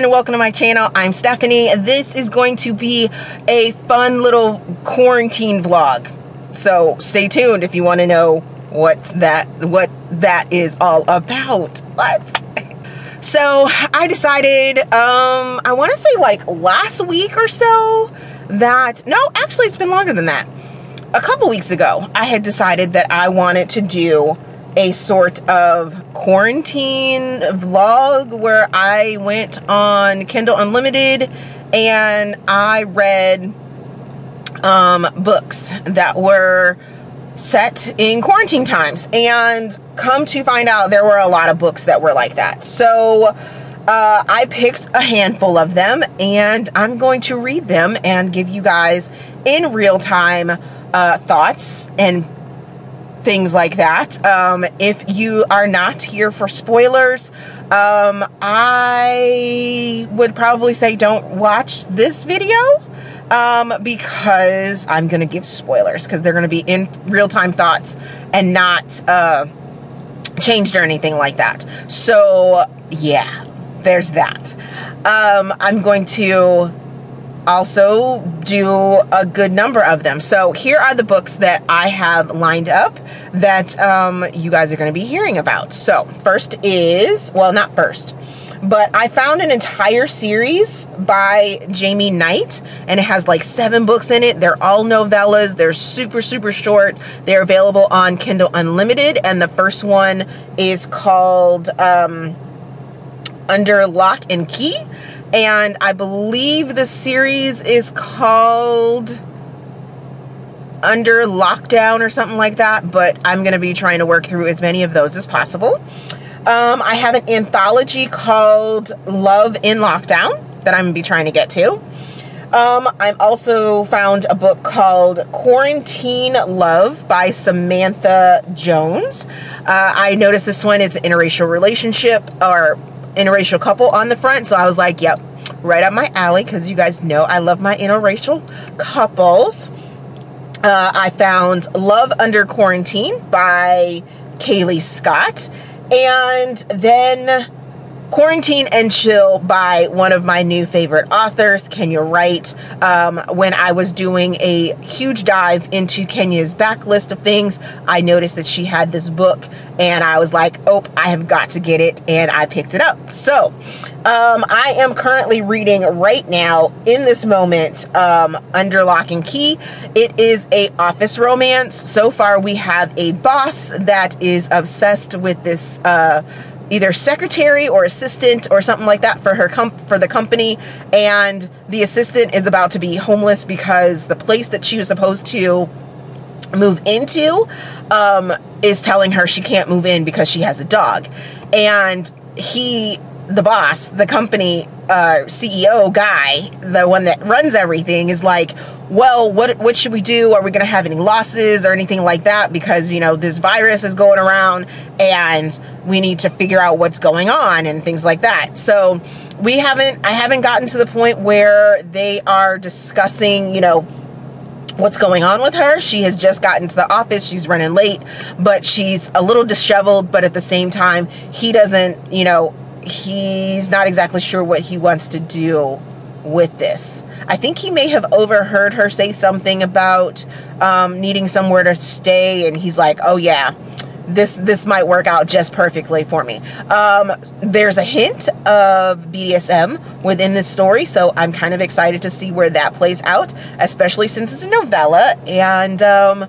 And welcome to my channel. I'm Stephanie. This is going to be a fun little quarantine vlog. So stay tuned if you want to know what that what that is all about. What? So I decided um I want to say like last week or so that no, actually it's been longer than that. A couple weeks ago, I had decided that I wanted to do a sort of quarantine vlog where I went on Kindle Unlimited and I read um, books that were set in quarantine times. And come to find out, there were a lot of books that were like that. So uh, I picked a handful of them and I'm going to read them and give you guys in real time uh, thoughts and things like that. Um, if you are not here for spoilers, um, I would probably say don't watch this video um, because I'm going to give spoilers because they're going to be in real-time thoughts and not uh, changed or anything like that. So, yeah, there's that. Um, I'm going to also do a good number of them. So here are the books that I have lined up that um, you guys are going to be hearing about. So first is, well, not first, but I found an entire series by Jamie Knight and it has like seven books in it. They're all novellas. They're super, super short. They're available on Kindle Unlimited. And the first one is called um, Under Lock and Key and I believe the series is called Under Lockdown or something like that, but I'm going to be trying to work through as many of those as possible. Um, I have an anthology called Love in Lockdown that I'm going to be trying to get to. Um, I'm also found a book called Quarantine Love by Samantha Jones. Uh, I noticed this one is an interracial relationship or interracial couple on the front. So I was like, yep, right up my alley because you guys know I love my interracial couples. Uh, I found Love Under Quarantine by Kaylee Scott. And then Quarantine and Chill by one of my new favorite authors, Kenya Wright. Um, when I was doing a huge dive into Kenya's backlist of things, I noticed that she had this book and I was like, oh, I have got to get it. And I picked it up. So um, I am currently reading right now in this moment um, Under Lock and Key. It is a office romance. So far we have a boss that is obsessed with this uh, either secretary or assistant or something like that for her comp for the company. And the assistant is about to be homeless because the place that she was supposed to move into um, is telling her she can't move in because she has a dog. And he the boss the company uh, CEO guy, the one that runs everything, is like, well, what what should we do? Are we going to have any losses or anything like that? Because you know this virus is going around, and we need to figure out what's going on and things like that. So we haven't, I haven't gotten to the point where they are discussing, you know what's going on with her. She has just gotten to the office. She's running late, but she's a little disheveled. But at the same time, he doesn't, you know, he's not exactly sure what he wants to do with this. I think he may have overheard her say something about um, needing somewhere to stay, and he's like, "Oh yeah, this this might work out just perfectly for me." Um, there's a hint of BDSM within this story, so I'm kind of excited to see where that plays out, especially since it's a novella. And um,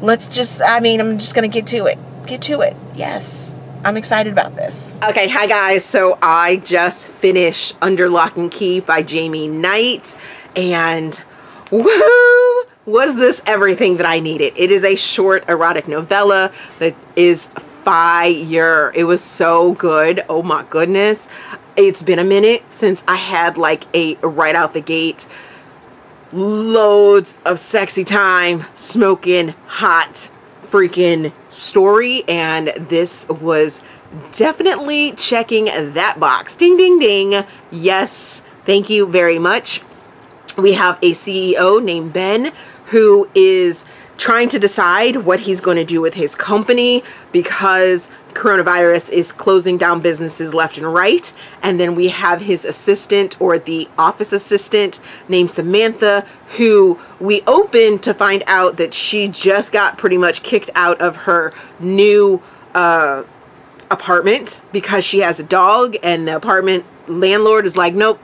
let's just—I mean, I'm just gonna get to it. Get to it. Yes. I'm excited about this. Okay, hi guys. So I just finished Under Lock and Key by Jamie Knight and woohoo! Was this everything that I needed? It is a short erotic novella that is fire. It was so good. Oh my goodness. It's been a minute since I had like a right out the gate loads of sexy time, smoking hot freaking story and this was definitely checking that box. Ding, ding, ding. Yes, thank you very much. We have a CEO named Ben who is trying to decide what he's going to do with his company because coronavirus is closing down businesses left and right. And then we have his assistant or the office assistant named Samantha, who we open to find out that she just got pretty much kicked out of her new uh, apartment because she has a dog, and the apartment landlord is like, nope,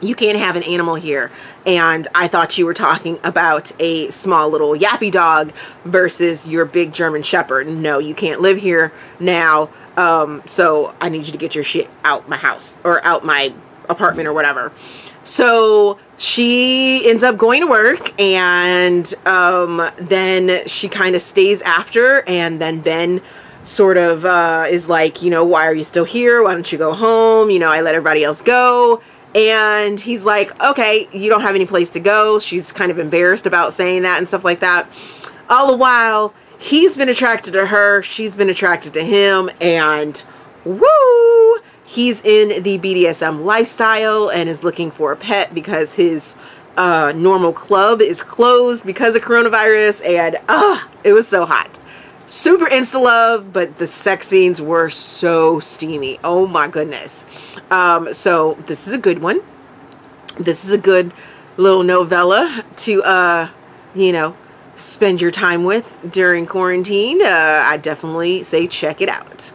you can't have an animal here. And I thought you were talking about a small little yappy dog versus your big German Shepherd. No, you can't live here now. Um, so I need you to get your shit out my house or out my apartment or whatever. So she ends up going to work and um, then she kind of stays after and then Ben sort of uh, is like, you know, why are you still here? Why don't you go home? You know, I let everybody else go. And he's like, okay, you don't have any place to go. She's kind of embarrassed about saying that and stuff like that. All the while, he's been attracted to her. She's been attracted to him. And woo! He's in the BDSM lifestyle and is looking for a pet because his uh, normal club is closed because of coronavirus. And uh, it was so hot super insta love, but the sex scenes were so steamy. Oh my goodness. Um, so this is a good one. This is a good little novella to, uh, you know, spend your time with during quarantine. Uh, I definitely say check it out.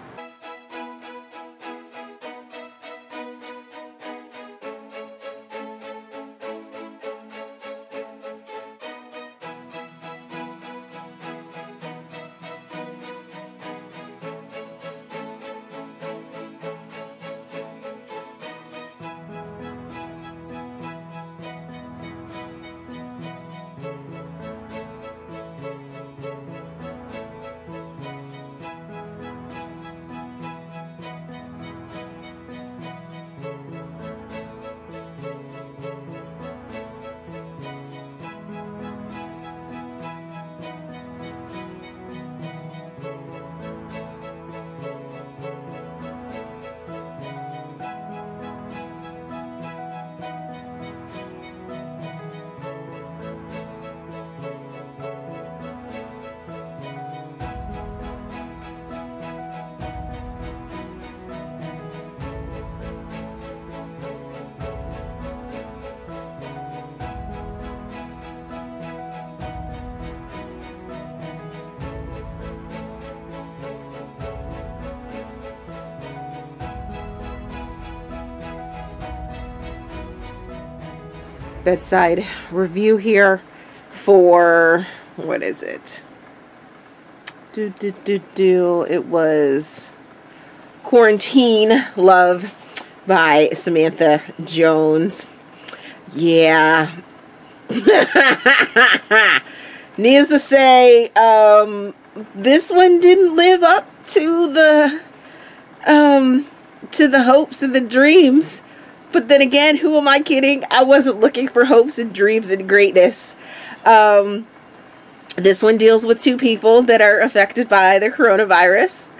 Bedside review here for what is it? Do do do do. It was Quarantine Love by Samantha Jones. Yeah. Needless to say, um, this one didn't live up to the um to the hopes and the dreams but then again, who am I kidding? I wasn't looking for hopes and dreams and greatness. Um, this one deals with two people that are affected by the coronavirus.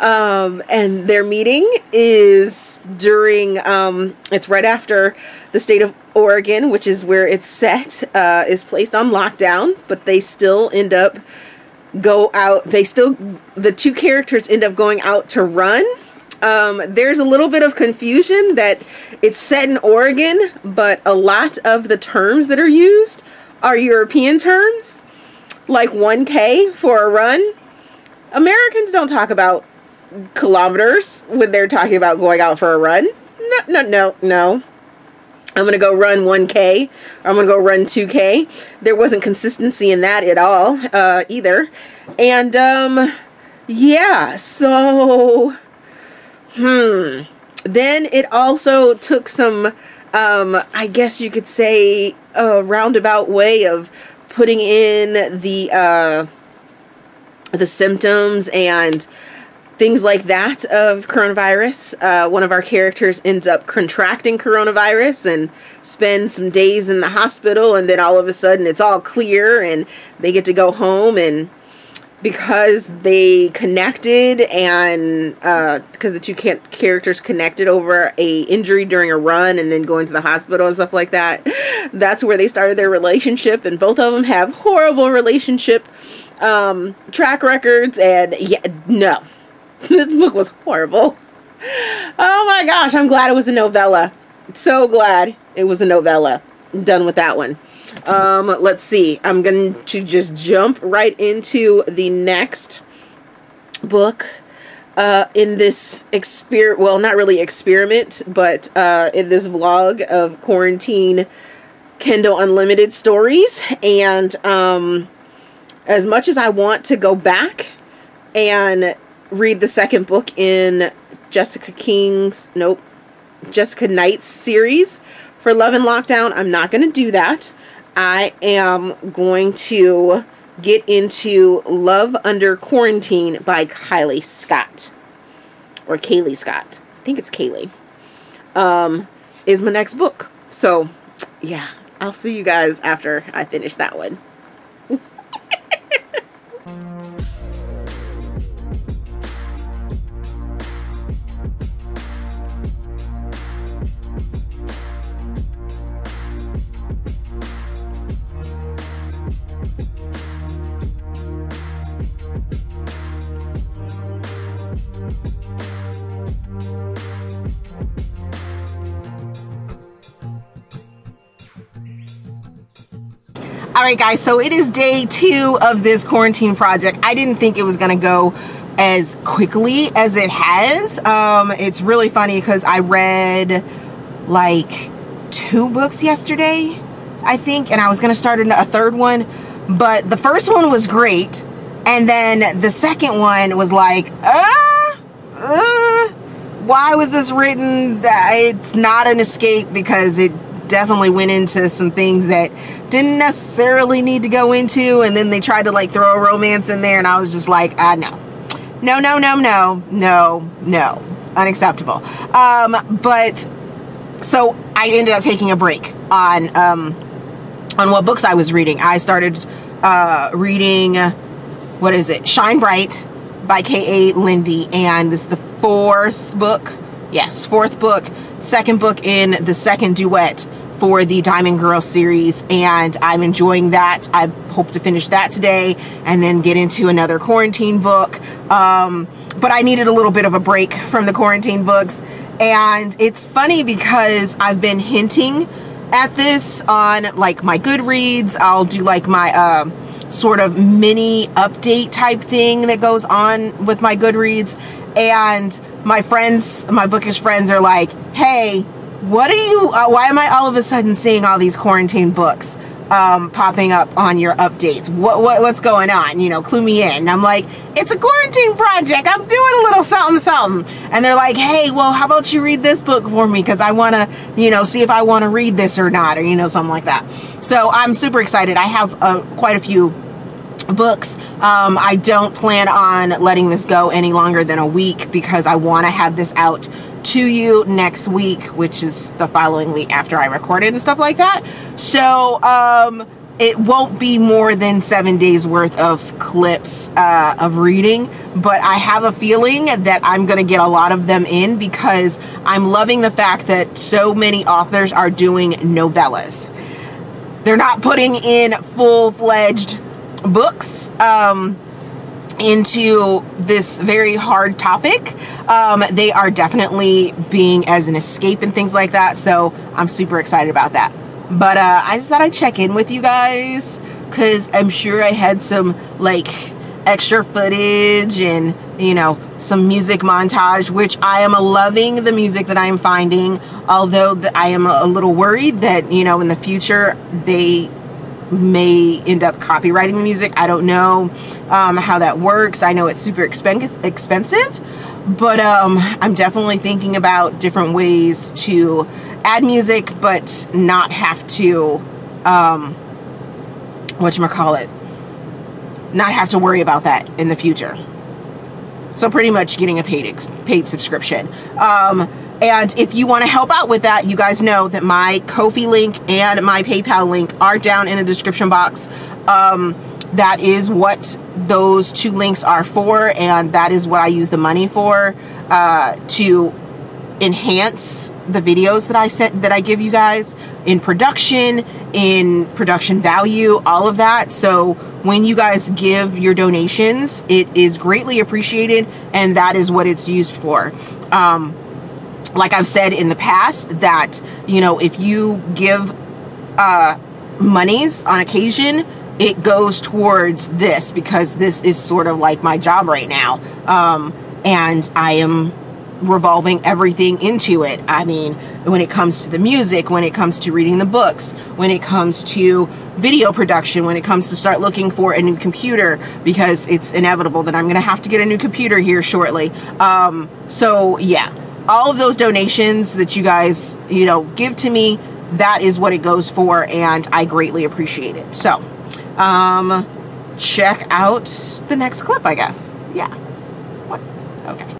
Um, and their meeting is during, um, it's right after the state of Oregon, which is where it's set, uh, is placed on lockdown, but they still end up go out, they still, the two characters end up going out to run um, there's a little bit of confusion that it's set in Oregon, but a lot of the terms that are used are European terms, like 1K for a run. Americans don't talk about kilometers when they're talking about going out for a run. No, no, no, no. I'm going to go run 1K or I'm going to go run 2K. There wasn't consistency in that at all uh, either. And um, yeah, so Hmm. Then it also took some, um, I guess you could say, a roundabout way of putting in the uh, the symptoms and things like that of coronavirus. Uh, one of our characters ends up contracting coronavirus and spends some days in the hospital, and then all of a sudden it's all clear and they get to go home and because they connected and because uh, the two characters connected over a injury during a run and then going to the hospital and stuff like that that's where they started their relationship and both of them have horrible relationship um, track records and yeah no. This book was horrible. Oh my gosh i'm glad it was a novella. So glad it was a novella. Done with that one um, let's see. I'm going to just jump right into the next book uh, in this experiment. Well, not really experiment, but uh, in this vlog of quarantine Kindle Unlimited stories. And um, as much as I want to go back and read the second book in Jessica King's, nope, Jessica Knight's series for Love and Lockdown, I'm not going to do that. I am going to get into Love Under Quarantine by Kylie Scott. Or Kaylee Scott. I think it's Kaylee. Um, is my next book. So, yeah, I'll see you guys after I finish that one. Right, guys, so it is day two of this quarantine project. I didn't think it was to go as quickly as it has. Um, it's really funny because I read like two books yesterday, I think, and I was to start a third one, but the first one was great. And then the second one was like, uh, uh, why was this written? It's not an escape because it definitely went into some things that didn't necessarily need to go into and then they tried to like throw a romance in there and I was just like ah no. No no no no no no. Unacceptable. Um but so I ended up taking a break on um on what books I was reading. I started uh reading what is it? Shine Bright by K.A. Linde and this is the fourth book. Yes fourth book. Second book in the second duet for the Diamond Girl series and I'm enjoying that. I hope to finish that today and then get into another quarantine book. Um, but I needed a little bit of a break from the quarantine books and it's funny because I've been hinting at this on like my Goodreads. I'll do like my uh, sort of mini update type thing that goes on with my Goodreads and my friends, my bookish friends are like, hey, what are you, uh, why am I all of a sudden seeing all these quarantine books um, popping up on your updates? What, what What's going on? You know, clue me in. I'm like, it's a quarantine project. I'm doing a little something, something. And they're like, hey, well, how about you read this book for me? Because I want to, you know, see if I want to read this or not, or, you know, something like that. So I'm super excited. I have uh, quite a few books. Um, I don't plan on letting this go any longer than a week because I want to have this out to you next week, which is the following week after I recorded and stuff like that. So, um, it won't be more than seven days worth of clips uh, of reading, but I have a feeling that I'm going to get a lot of them in because I'm loving the fact that so many authors are doing novellas. They're not putting in full-fledged books um, into this very hard topic. Um, they are definitely being as an escape and things like that. So I'm super excited about that. But uh, I just thought I'd check in with you guys because I'm sure I had some like extra footage and you know some music montage which I am loving the music that I am finding although I am a little worried that you know in the future they may end up copyrighting the music. I don't know um, how that works. I know it's super expen expensive, but um, I'm definitely thinking about different ways to add music, but not have to, um, whatchamacallit, not have to worry about that in the future. So pretty much getting a paid paid subscription. Um, and if you want to help out with that, you guys know that my Ko-fi link and my PayPal link are down in the description box. Um, that is what those two links are for, and that is what I use the money for uh, to enhance the videos that I sent that I give you guys in production, in production value, all of that. So when you guys give your donations, it is greatly appreciated, and that is what it's used for. Um, like I've said in the past, that you know, if you give uh, monies on occasion, it goes towards this because this is sort of like my job right now. Um, and I am revolving everything into it. I mean, when it comes to the music, when it comes to reading the books, when it comes to video production, when it comes to start looking for a new computer, because it's inevitable that I'm going to have to get a new computer here shortly. Um, so, yeah, all of those donations that you guys, you know, give to me, that is what it goes for, and I greatly appreciate it. So, um, check out the next clip, I guess. Yeah. What? Okay.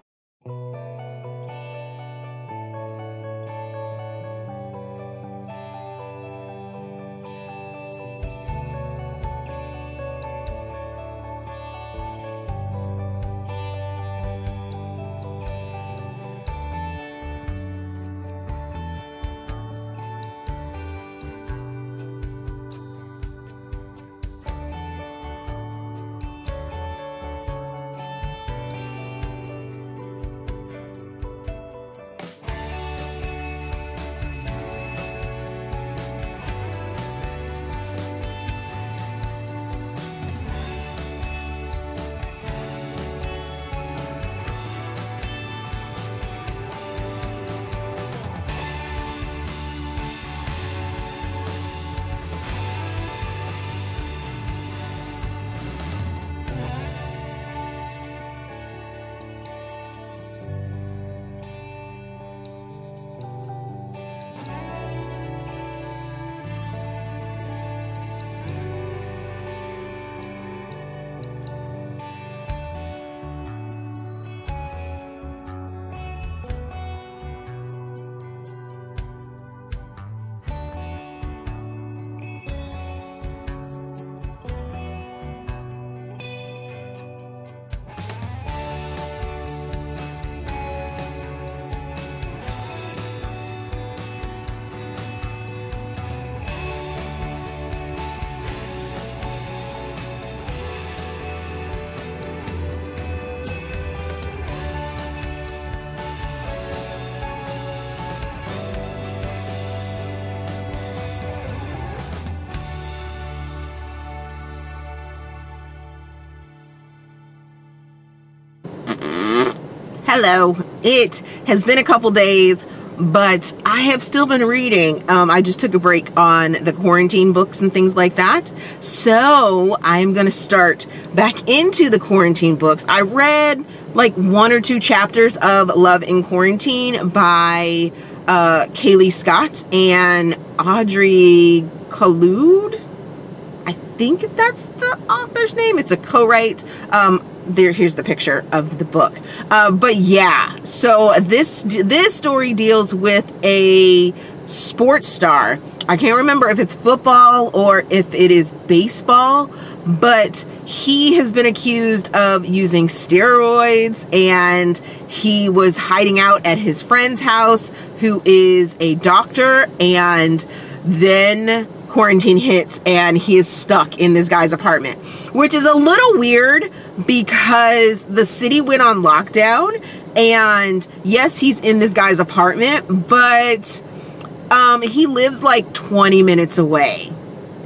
Hello. It has been a couple days, but I have still been reading. Um, I just took a break on the quarantine books and things like that. So I'm going to start back into the quarantine books. I read like one or two chapters of Love in Quarantine by uh, Kaylee Scott and Audrey Caloud. I think that's the author's name. It's a co-write. Um, there here's the picture of the book. Uh, but yeah so this this story deals with a sports star. I can't remember if it's football or if it is baseball but he has been accused of using steroids and he was hiding out at his friend's house who is a doctor and then quarantine hits and he is stuck in this guy's apartment, which is a little weird because the city went on lockdown and yes, he's in this guy's apartment, but um, he lives like 20 minutes away.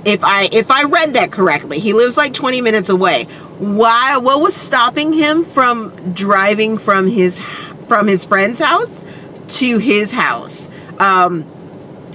If I if I read that correctly, he lives like 20 minutes away. Why what was stopping him from driving from his from his friend's house to his house? Um,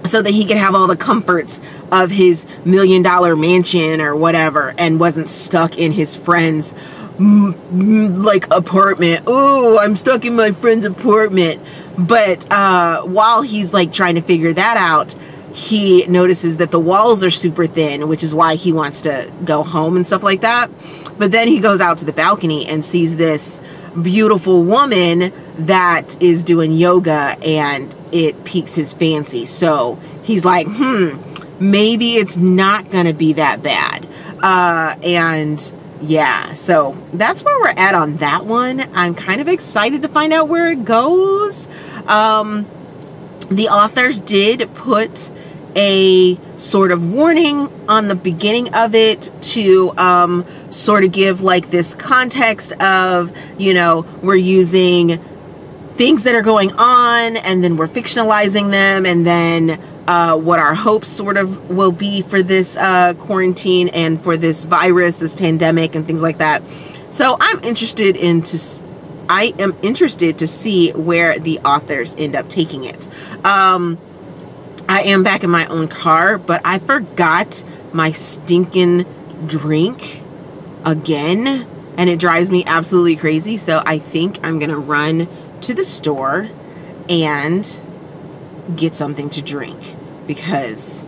so that he could have all the comforts of his million dollar mansion or whatever and wasn't stuck in his friend's like apartment. Oh, I'm stuck in my friend's apartment. But uh, while he's like trying to figure that out, he notices that the walls are super thin, which is why he wants to go home and stuff like that. But then he goes out to the balcony and sees this beautiful woman that is doing yoga and it piques his fancy. So he's like, hmm, maybe it's not going to be that bad. Uh, and yeah, so that's where we're at on that one. I'm kind of excited to find out where it goes. Um, the authors did put a sort of warning on the beginning of it to um, sort of give like this context of, you know, we're using things that are going on and then we're fictionalizing them and then uh, what our hopes sort of will be for this uh, quarantine and for this virus, this pandemic and things like that. So I'm interested in to, I am interested to see where the authors end up taking it. Um, I am back in my own car, but I forgot my stinking drink again. And it drives me absolutely crazy. So I think I'm going to run to the store and get something to drink because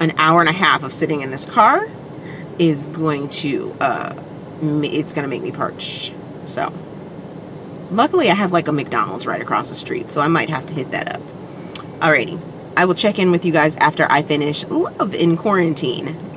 an hour and a half of sitting in this car is going to, uh, it's going to make me parched. So luckily I have like a McDonald's right across the street. So I might have to hit that up. Alrighty. I will check in with you guys after I finish Love in Quarantine.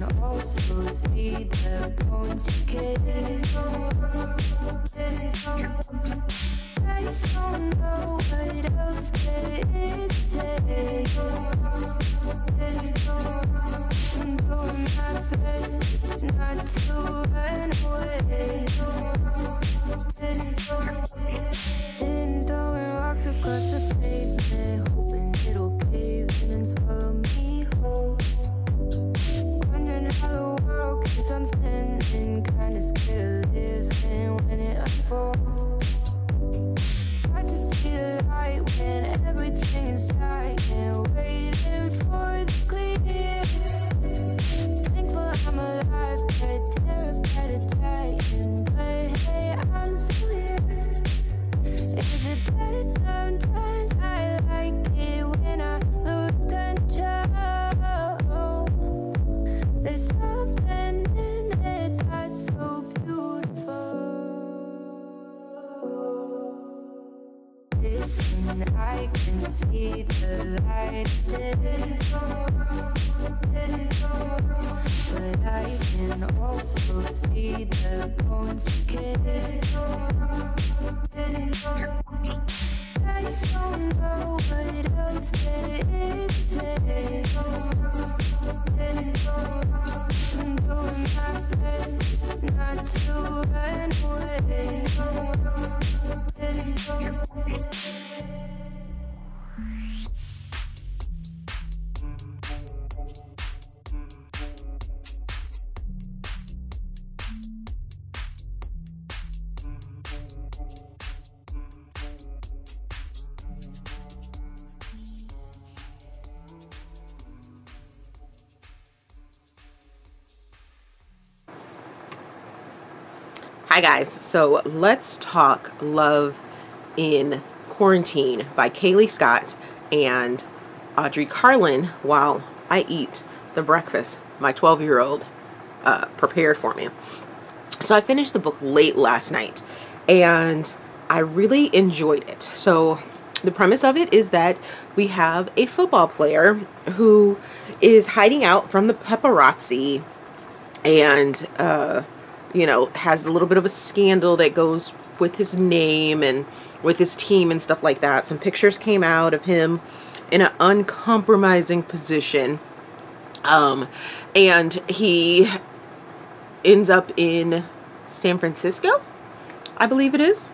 can also see the bones I don't know what else there is I'm doing my best not to run away Sitting, throwing walked across the pavement Hoping it'll cave in and swallow how the world keeps on spinning. Kinda scared of living when it unfolds. Hard to see the light when everything is. Waiting for the clear. Thankful I'm alive, but terrified of dying. But hey, I'm still here. Is it bad sometimes? I like it when I lose control. I can see the light. Didn't. But I can also see the bones I don't know what else there is. Didn't know. I'm doing my best not to run away. Hi guys, so let's talk Love in Quarantine by Kaylee Scott and Audrey Carlan while I eat the breakfast my 12 year old uh, prepared for me. So I finished the book late last night and I really enjoyed it. So the premise of it is that we have a football player who is hiding out from the paparazzi and uh, you know has a little bit of a scandal that goes with his name and with his team and stuff like that. Some pictures came out of him in an uncompromising position. Um, and he ends up in san francisco i believe it is.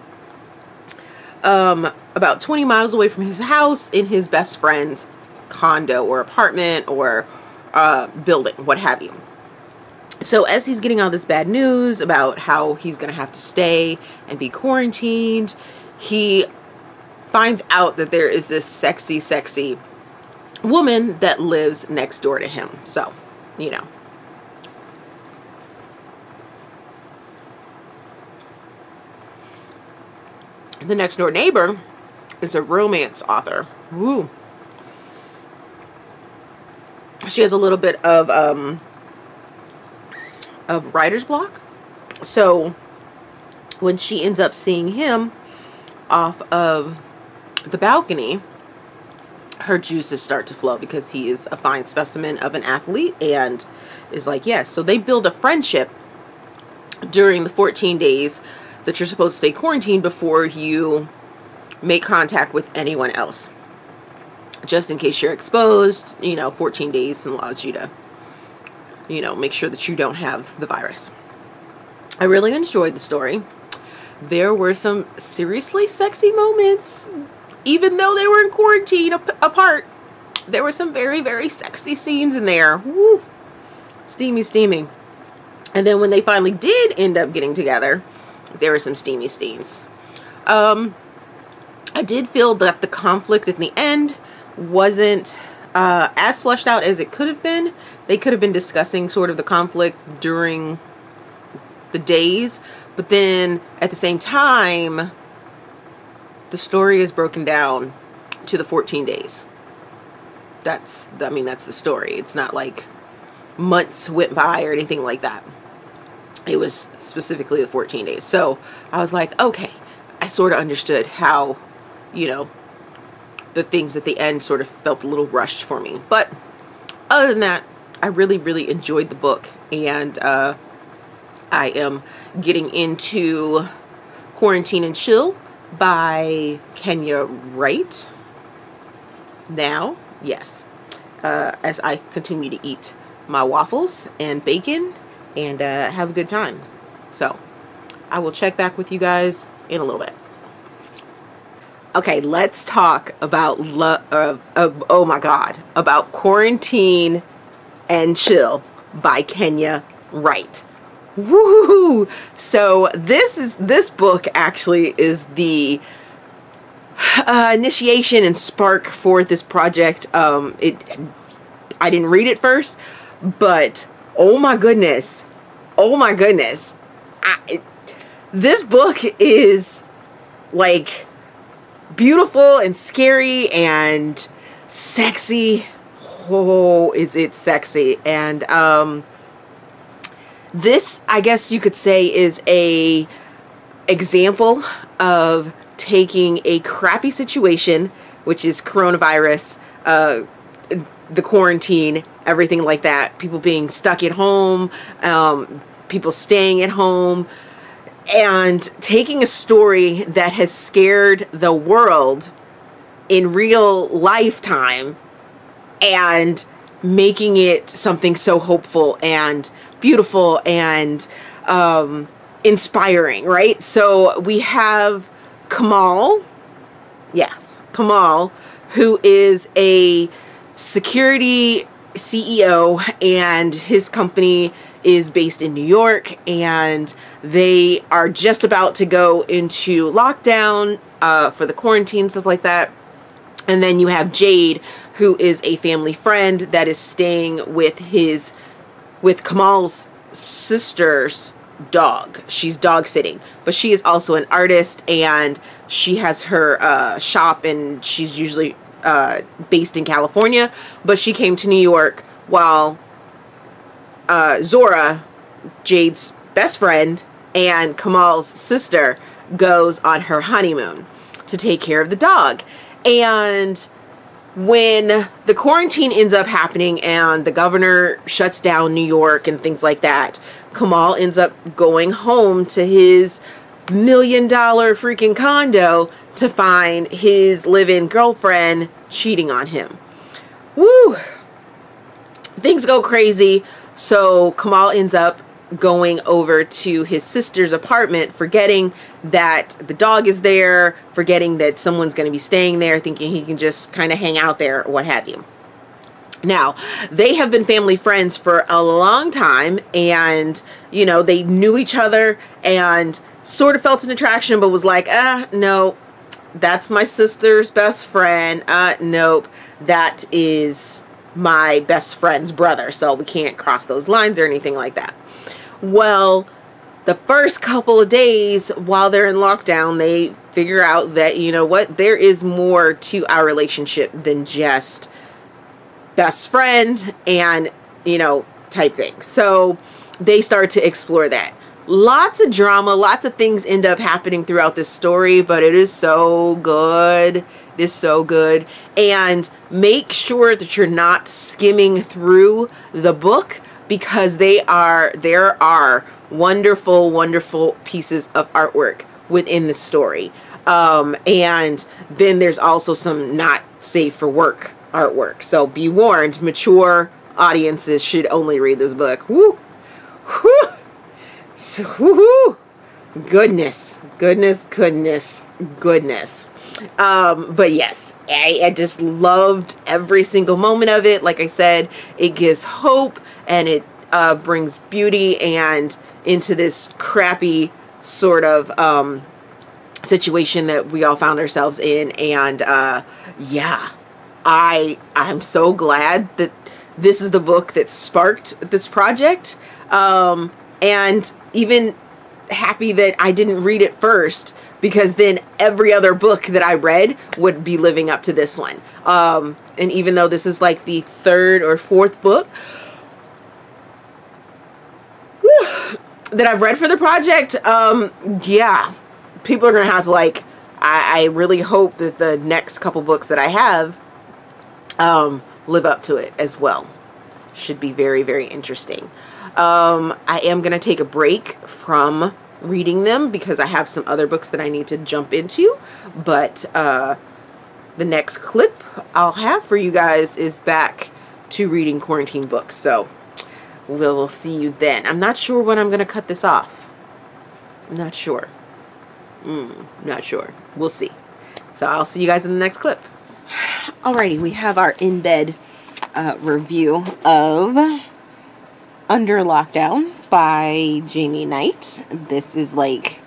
Um, about 20 miles away from his house in his best friend's condo or apartment or uh, building what have you so as he's getting all this bad news about how he's going to have to stay and be quarantined, he finds out that there is this sexy, sexy woman that lives next door to him. So, you know. The next door neighbor is a romance author. Woo. She has a little bit of um, of writer's block. So when she ends up seeing him off of the balcony, her juices start to flow because he is a fine specimen of an athlete and is like, yes. So they build a friendship during the 14 days that you're supposed to stay quarantined before you make contact with anyone else. Just in case you're exposed, you know, 14 days and allows you to you know, make sure that you don't have the virus. I really enjoyed the story. There were some seriously sexy moments, even though they were in quarantine ap- apart. There were some very, very sexy scenes in there. Woo! Steamy, steamy. And then when they finally did end up getting together, there were some steamy scenes. Um, I did feel that the conflict at the end wasn't uh, as fleshed out as it could have been. They could have been discussing sort of the conflict during the days, but then at the same time, the story is broken down to the 14 days. That's, I mean, that's the story. It's not like months went by or anything like that. It was specifically the 14 days. So I was like, okay, I sort of understood how, you know, the things at the end sort of felt a little rushed for me. But other than that, I really, really enjoyed the book. And uh, I am getting into Quarantine and Chill by Kenya Wright now. Yes. Uh, as I continue to eat my waffles and bacon and uh, have a good time. So I will check back with you guys in a little bit. Okay, let's talk about love. Uh, uh, oh my God, about quarantine and chill by Kenya Wright. Woo! So this is this book actually is the uh, initiation and spark for this project. Um, it I didn't read it first, but oh my goodness, oh my goodness, I, it, this book is like beautiful and scary and sexy. Oh, is it sexy? And um, this, I guess you could say, is a example of taking a crappy situation, which is coronavirus, uh, the quarantine, everything like that, people being stuck at home, um, people staying at home, and taking a story that has scared the world in real lifetime and making it something so hopeful and beautiful and um, inspiring, right? So we have Kamal, yes, Kamal, who is a security CEO, and his company is based in New York, and they are just about to go into lockdown uh, for the quarantine, stuff like that. And then you have Jade, who is a family friend that is staying with his, with Kamal's sister's dog. She's dog sitting, but she is also an artist and she has her uh, shop and she's usually uh, based in California, but she came to New York while uh, Zora, Jade's best friend, and Kamal's sister goes on her honeymoon to take care of the dog. And when the quarantine ends up happening and the governor shuts down New York and things like that, Kamal ends up going home to his million dollar freaking condo to find his live in girlfriend cheating on him. Woo! Things go crazy. So Kamal ends up going over to his sister's apartment, forgetting that the dog is there, forgetting that someone's going to be staying there, thinking he can just kind of hang out there what have you. Now, they have been family friends for a long time and, you know, they knew each other and sort of felt an attraction, but was like, ah, no, that's my sister's best friend. Uh, nope, that is my best friend's brother. So we can't cross those lines or anything like that. Well, the first couple of days while they're in lockdown, they figure out that, you know what, there is more to our relationship than just best friend and, you know, type thing. So they start to explore that. Lots of drama, lots of things end up happening throughout this story, but it is so good. It is so good. And make sure that you're not skimming through the book because they are there are wonderful wonderful pieces of artwork within the story. Um, and then there's also some not safe for work artwork. So be warned mature audiences should only read this book. Woo! Woo! So, woo goodness goodness goodness goodness. Um but yes I, I just loved every single moment of it. Like i said it gives hope and it uh, brings beauty and into this crappy sort of um, situation that we all found ourselves in. And uh, yeah i i'm so glad that this is the book that sparked this project. Um, and even happy that i didn't read it first because then every other book that i read would be living up to this one. Um, and even though this is like the third or fourth book that I've read for the project, um, yeah, people are gonna have to like. I, I really hope that the next couple books that I have um, live up to it as well. Should be very very interesting. Um, I am gonna take a break from reading them because I have some other books that I need to jump into, but uh, the next clip I'll have for you guys is back to reading quarantine books. So we'll see you then. I'm not sure when I'm going to cut this off. I'm not sure. Mm, not sure. We'll see. So I'll see you guys in the next clip. Alrighty, we have our in-bed uh, review of Under Lockdown by Jamie Knight. This is like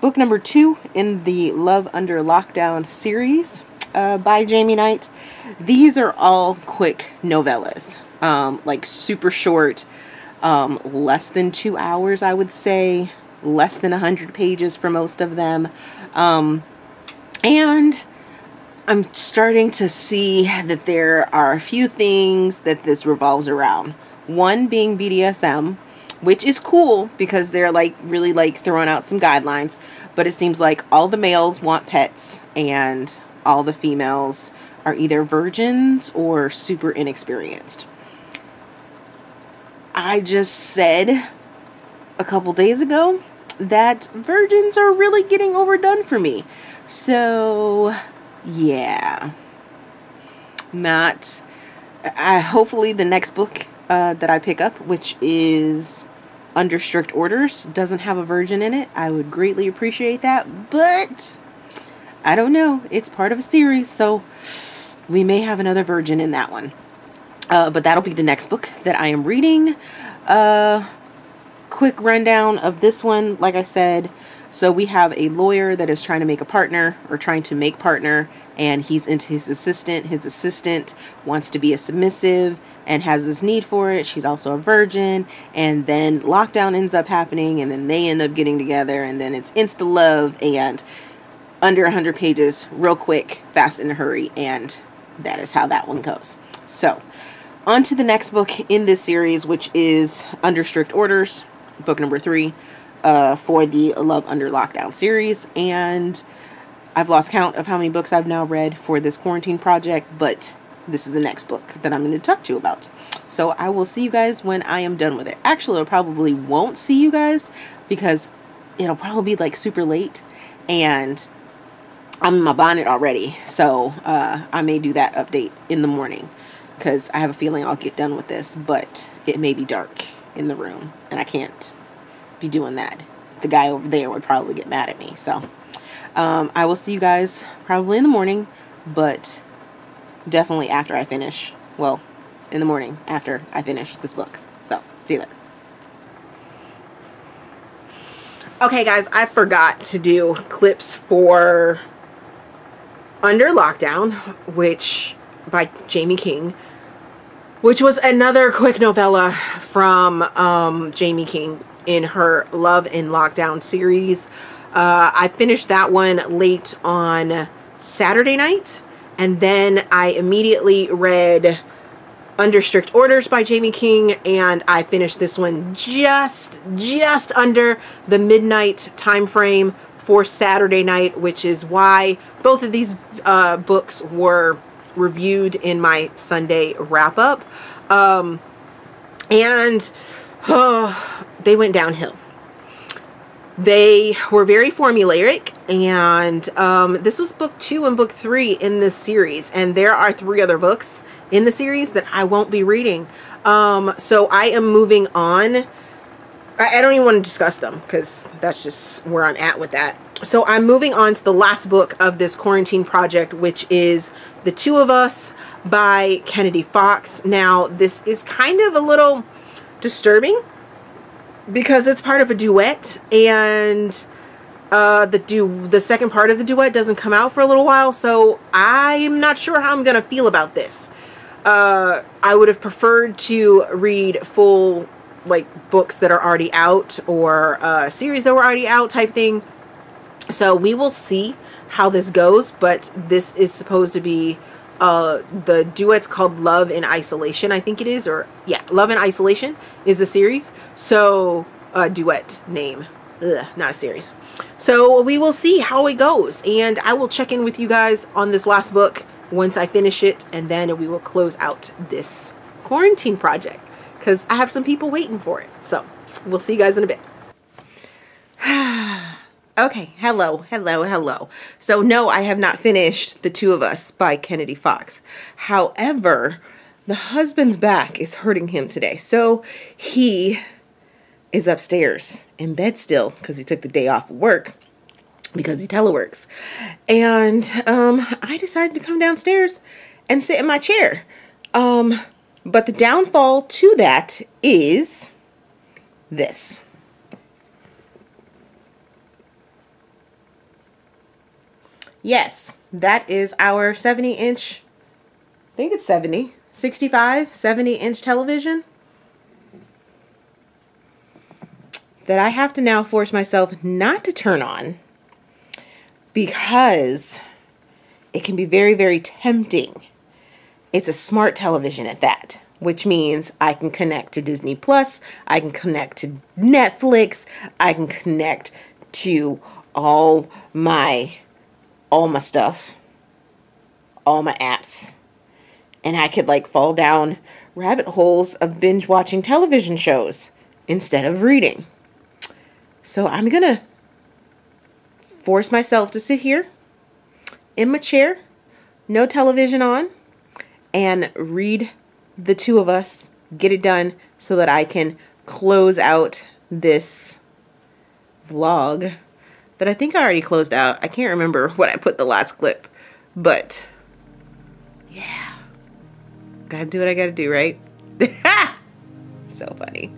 book number two in the Love Under Lockdown series uh, by Jamie Knight. These are all quick novellas um, like super short, um, less than two hours, I would say, less than 100 pages for most of them. Um, and I'm starting to see that there are a few things that this revolves around. One being BDSM, which is cool because they're like really like throwing out some guidelines, but it seems like all the males want pets and all the females are either virgins or super inexperienced. I just said a couple days ago that virgins are really getting overdone for me. So, yeah. Not. I, hopefully, the next book uh, that I pick up, which is Under Strict Orders, doesn't have a virgin in it. I would greatly appreciate that. But I don't know. It's part of a series, so we may have another virgin in that one. Uh, but that'll be the next book that I am reading. Uh, quick rundown of this one, like I said. So we have a lawyer that is trying to make a partner or trying to make partner and he's into his assistant. His assistant wants to be a submissive and has this need for it. She's also a virgin and then lockdown ends up happening and then they end up getting together and then it's insta love and under 100 pages real quick, fast in a hurry and that is how that one goes. So, on to the next book in this series, which is Under Strict Orders, book number three. uh, for the Love Under Lockdown series. And I've lost count of how many books I've now read for this quarantine project, but this is the next book that I'm going to talk to you about. So I will see you guys when I am done with it. Actually, I probably won't see you guys because it'll probably be like super late and I'm in my bonnet already. So uh, I may do that update in the morning because I have a feeling I'll get done with this, but it may be dark in the room and I can't be doing that. The guy over there would probably get mad at me. So um, I will see you guys probably in the morning, but definitely after I finish. Well, in the morning after I finish this book. So see you later. Okay, guys, I forgot to do clips for Under Lockdown, which by Jamie King, which was another quick novella from um, Jamie King in her Love in Lockdown series. Uh, I finished that one late on Saturday night, and then I immediately read Under Strict Orders by Jamie King, and I finished this one just just under the midnight time frame for Saturday night, which is why both of these uh, books were reviewed in my Sunday wrap up. Um, and oh, they went downhill. They were very formulaic, and um, this was book two and book three in this series. And there are three other books in the series that I won't be reading. Um, so I am moving on. I, I don't even want to discuss them because that's just where I'm at with that. So I'm moving on to the last book of this quarantine project, which is The Two of Us by Kennedy Fox. Now, this is kind of a little disturbing because it's part of a duet and uh, the du the second part of the duet doesn't come out for a little while, so I'm not sure how I'm gonna feel about this. Uh, I would have preferred to read full like books that are already out or uh, series that were already out type thing. So we will see how this goes, but this is supposed to be uh the duet's called love in isolation i think it is or yeah love in isolation is the series. So uh duet name. Ugh, not a series. So we will see how it goes and i will check in with you guys on this last book once i finish it and then we will close out this quarantine project because i have some people waiting for it so we'll see you guys in a bit Okay, hello, hello, hello. So, no, I have not finished The Two of Us by Kennedy Fox. However, the husband's back is hurting him today. So, he is upstairs in bed still because he took the day off of work because he teleworks. And um, I decided to come downstairs and sit in my chair. Um, but the downfall to that is this. Yes, that is our 70 inch, I think it's 70, 65, 70 inch television that I have to now force myself not to turn on because it can be very, very tempting. It's a smart television at that, which means I can connect to Disney Plus, I can connect to Netflix, I can connect to all my all my stuff, all my apps, and I could like fall down rabbit holes of binge watching television shows instead of reading. So I'm gonna force myself to sit here in my chair, no television on, and read the two of us, get it done so that I can close out this vlog that I think I already closed out. I can't remember what I put the last clip, but yeah, gotta do what I gotta do, right? so funny.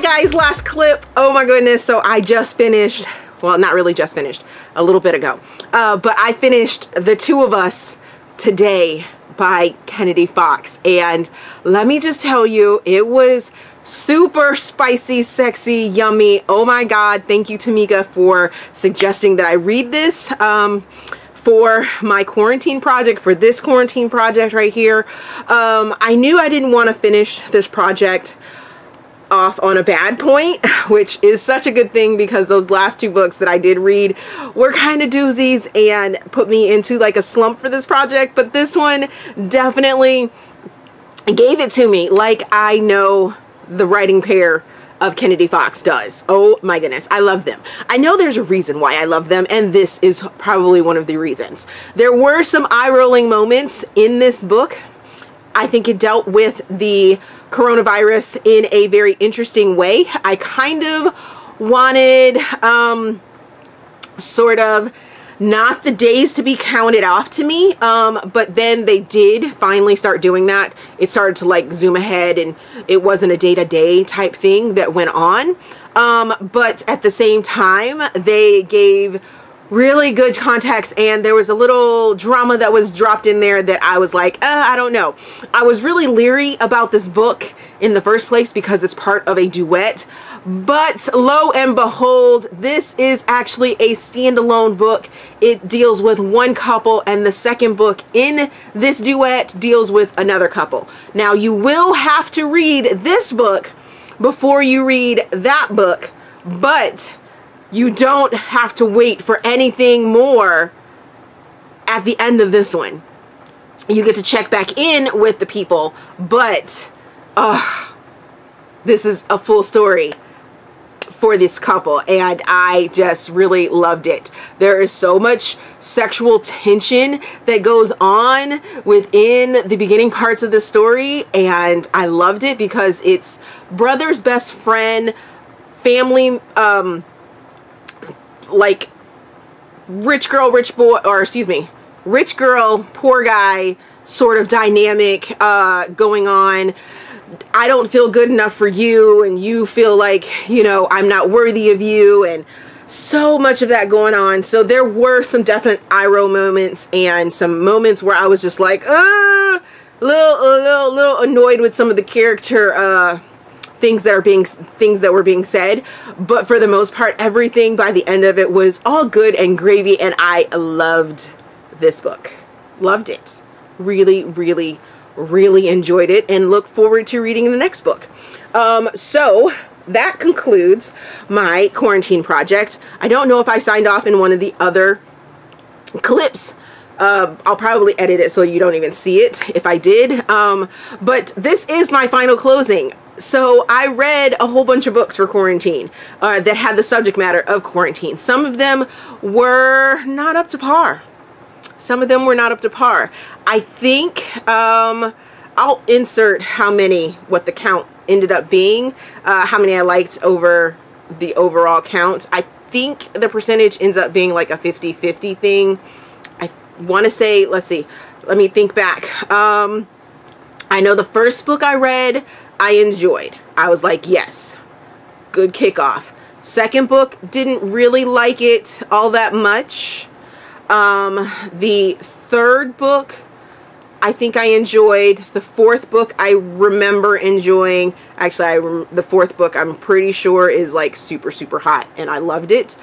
Guys, last clip. Oh my goodness. So I just finished, well, not really just finished, a little bit ago. Uh, but I finished The Two of Us today by Kennedy Fox. And let me just tell you, it was super spicy, sexy, yummy. Oh my God. Thank you, Tamika, for suggesting that I read this. Um, for my quarantine project, for this quarantine project right here. Um, I knew I didn't want to finish this project off on a bad point, which is such a good thing because those last two books that I did read were kind of doozies and put me into like a slump for this project. But this one definitely gave it to me like I know the writing pair of Kennedy Fox does. Oh my goodness, I love them. I know there's a reason why I love them, and this is probably one of the reasons. There were some eye-rolling moments in this book. I think it dealt with the coronavirus in a very interesting way. I kind of wanted um, sort of not the days to be counted off to me um, but then they did finally start doing that it started to like zoom ahead and it wasn't a day-to-day -day type thing that went on um, but at the same time they gave really good context and there was a little drama that was dropped in there that I was like, uh, I don't know. I was really leery about this book in the first place because it's part of a duet. But lo and behold, this is actually a standalone book. It deals with one couple and the second book in this duet deals with another couple. Now you will have to read this book before you read that book, but you don't have to wait for anything more at the end of this one. You get to check back in with the people, but uh, this is a full story for this couple and I just really loved it. There is so much sexual tension that goes on within the beginning parts of the story and I loved it because it's brother's best friend, family um, like rich girl, rich boy, or excuse me, rich girl, poor guy sort of dynamic uh, going on. I don't feel good enough for you, and you feel like, you know, I'm not worthy of you, and so much of that going on. So there were some definite roll moments and some moments where I was just like, ah, a little, a little, a little annoyed with some of the character uh, things that are being things that were being said but for the most part everything by the end of it was all good and gravy and I loved this book. Loved it. Really really really enjoyed it and look forward to reading the next book. Um, so that concludes my quarantine project. I don't know if I signed off in one of the other clips. Uh, I'll probably edit it so you don't even see it if I did. Um, but this is my final closing so I read a whole bunch of books for quarantine uh, that had the subject matter of quarantine. Some of them were not up to par. Some of them were not up to par. I think um, I'll insert how many, what the count ended up being, uh, how many I liked over the overall count. I think the percentage ends up being like a 50-50 thing. I want to say, let's see, let me think back. Um, I know the first book I read, I enjoyed. I was like, yes, good kickoff. Second book, didn't really like it all that much. Um, the third book, I think I enjoyed. The fourth book, I remember enjoying. Actually, I the fourth book, I'm pretty sure is like super, super hot, and I loved it.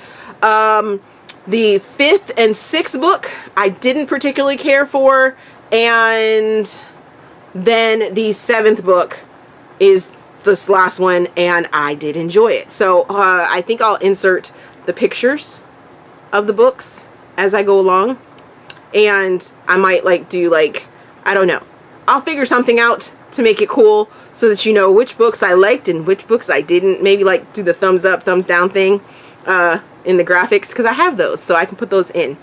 Um, the fifth and sixth book, I didn't particularly care for, and then the seventh book is this last one and I did enjoy it. So uh, I think I'll insert the pictures of the books as I go along. And I might like do like, I don't know. I'll figure something out to make it cool so that you know which books I liked and which books I didn't. Maybe like do the thumbs up, thumbs down thing uh, in the graphics because I have those so I can put those in.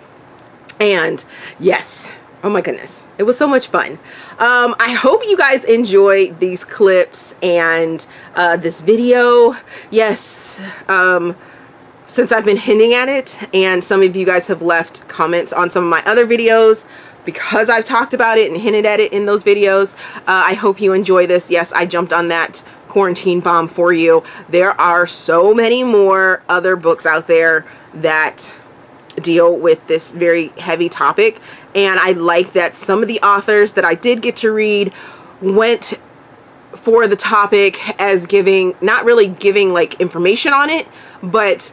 And yes, Oh my goodness. It was so much fun. Um, I hope you guys enjoy these clips and uh, this video. Yes, um, since I've been hinting at it and some of you guys have left comments on some of my other videos because I've talked about it and hinted at it in those videos. Uh, I hope you enjoy this. Yes, I jumped on that quarantine bomb for you. There are so many more other books out there that deal with this very heavy topic and I like that some of the authors that I did get to read went for the topic as giving not really giving like information on it but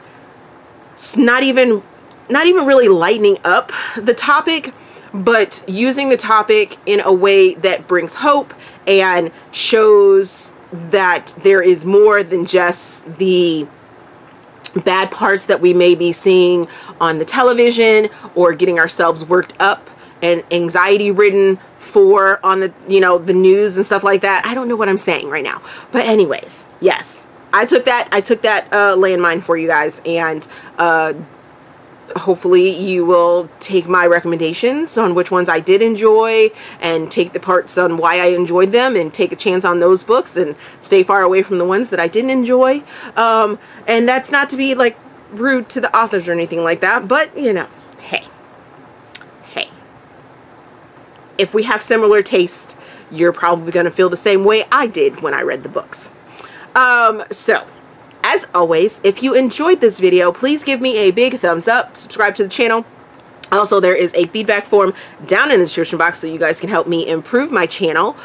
not even not even really lightening up the topic but using the topic in a way that brings hope and shows that there is more than just the bad parts that we may be seeing on the television or getting ourselves worked up and anxiety ridden for on the you know the news and stuff like that. I don't know what i'm saying right now. But anyways yes. I took that i took that uh landmine for you guys and uh hopefully you will take my recommendations on which ones I did enjoy and take the parts on why I enjoyed them and take a chance on those books and stay far away from the ones that I didn't enjoy. Um, and that's not to be like rude to the authors or anything like that, but you know, hey, hey, if we have similar taste, you're probably going to feel the same way I did when I read the books. Um, so as always, if you enjoyed this video, please give me a big thumbs up, subscribe to the channel. Also, there is a feedback form down in the description box so you guys can help me improve my channel.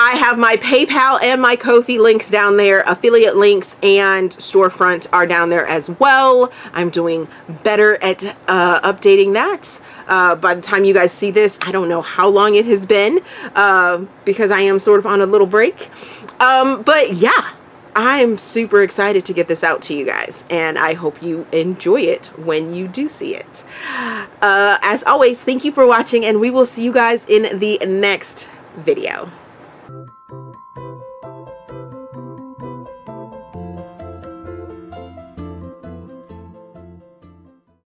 I have my PayPal and my Ko-fi links down there. Affiliate links and storefront are down there as well. I'm doing better at uh, updating that. Uh, by the time you guys see this, I don't know how long it has been uh, because I am sort of on a little break. Um, but yeah, I'm super excited to get this out to you guys and I hope you enjoy it when you do see it. Uh, as always, thank you for watching and we will see you guys in the next video.